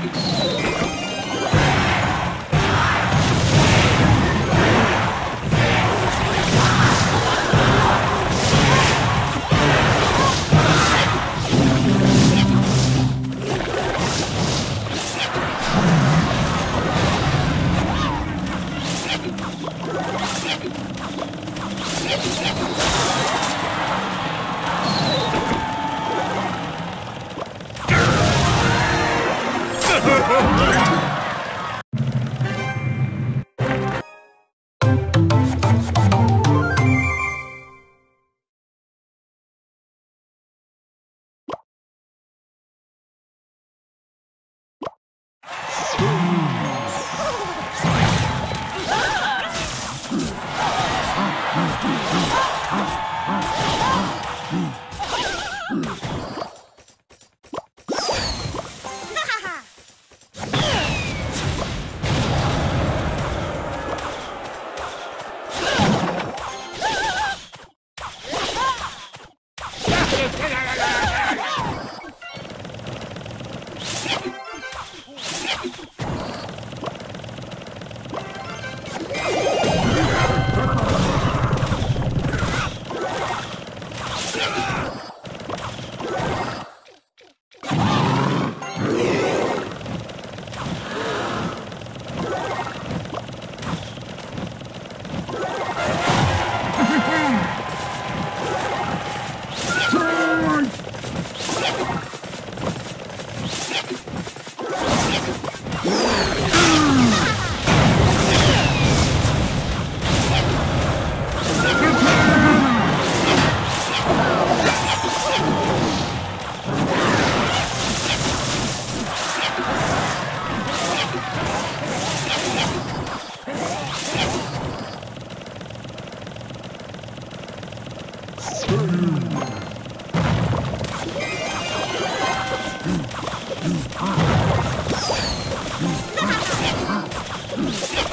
Peace.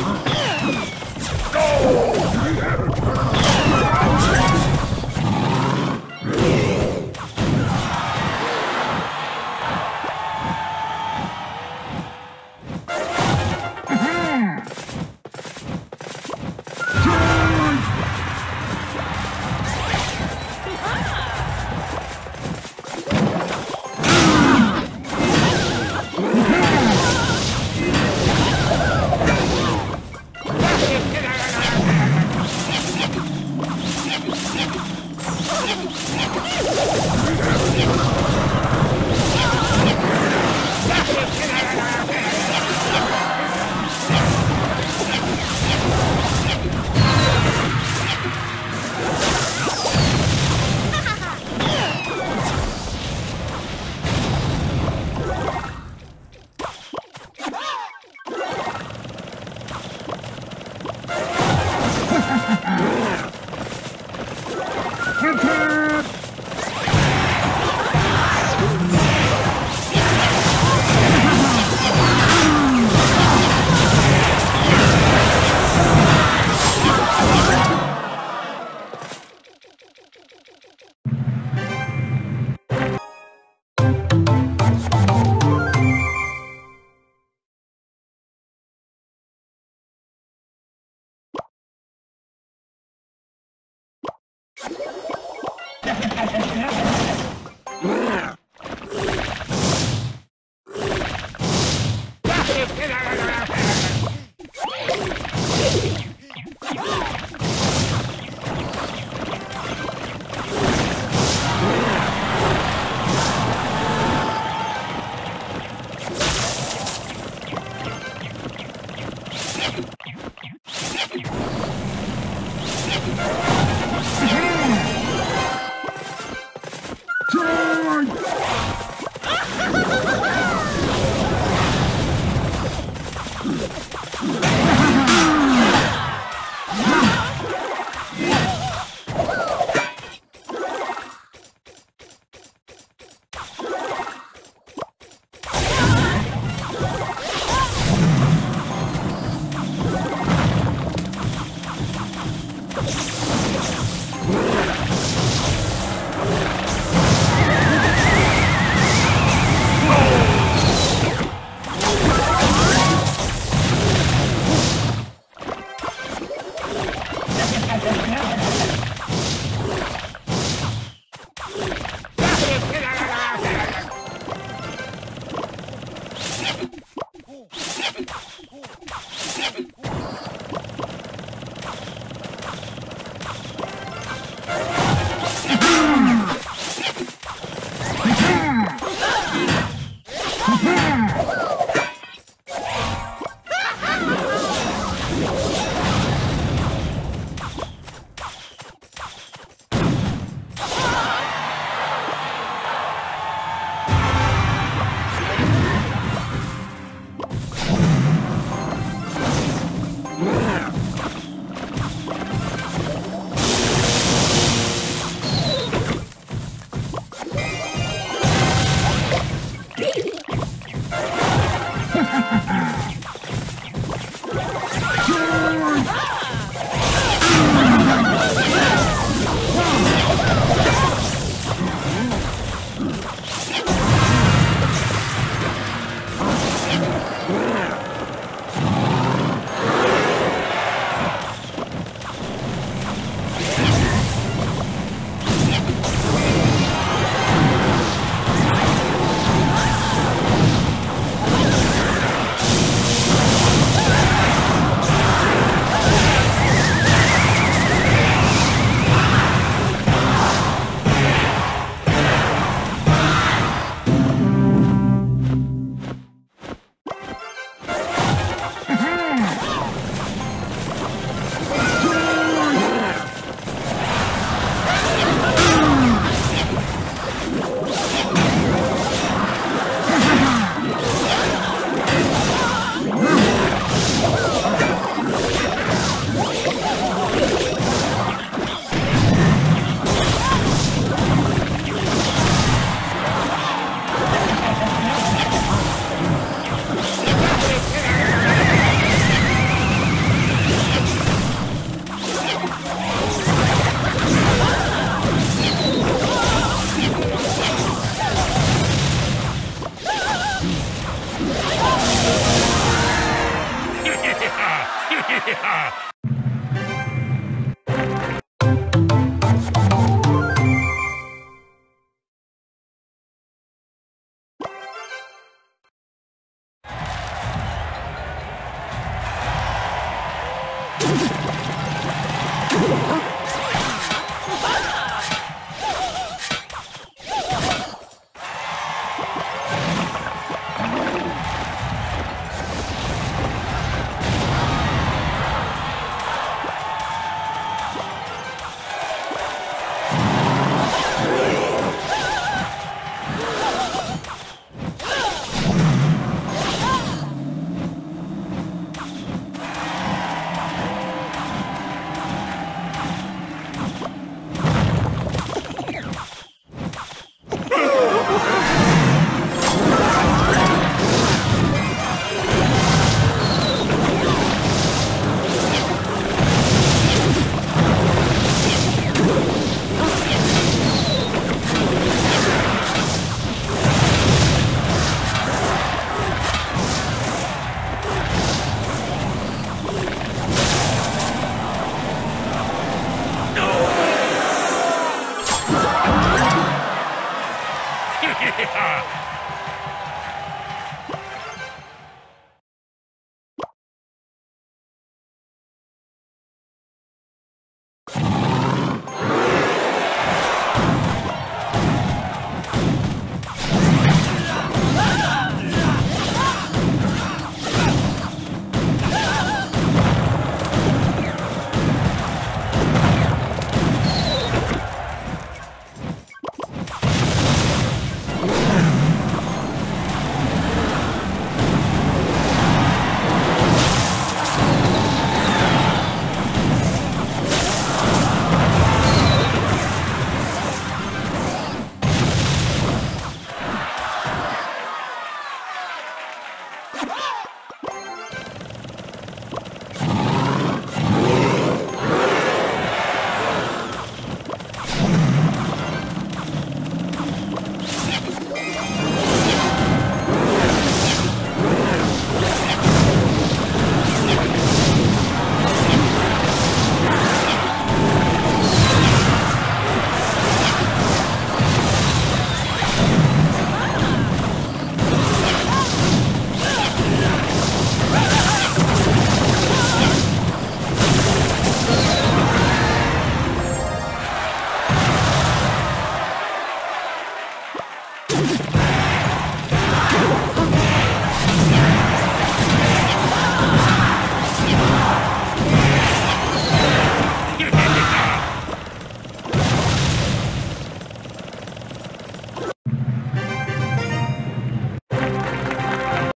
Ah! Yeah.